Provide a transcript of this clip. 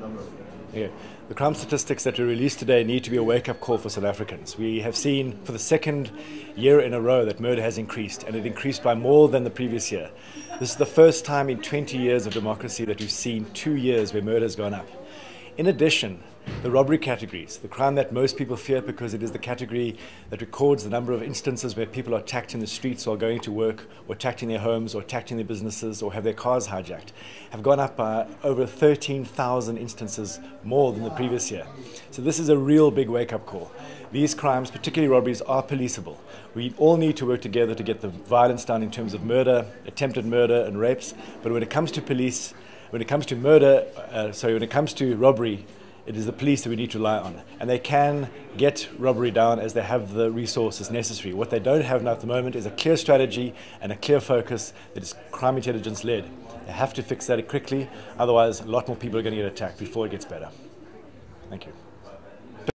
number yeah. The crime statistics that were released today need to be a wake up call for South Africans. We have seen for the second year in a row that murder has increased, and it increased by more than the previous year. This is the first time in 20 years of democracy that we've seen two years where murder has gone up. In addition, the robbery categories, the crime that most people fear because it is the category that records the number of instances where people are attacked in the streets while going to work, or attacked in their homes, or attacked in their businesses, or have their cars hijacked, have gone up by over 13,000 instances more than the previous year. So this is a real big wake up call. These crimes, particularly robberies, are policeable. We all need to work together to get the violence down in terms of murder, attempted murder, and rapes. But when it comes to police, when it comes to murder, uh, sorry, when it comes to robbery, it is the police that we need to rely on. And they can get robbery down as they have the resources necessary. What they don't have now at the moment is a clear strategy and a clear focus that is crime intelligence led. They have to fix that quickly, otherwise, a lot more people are going to get attacked before it gets better. Thank you.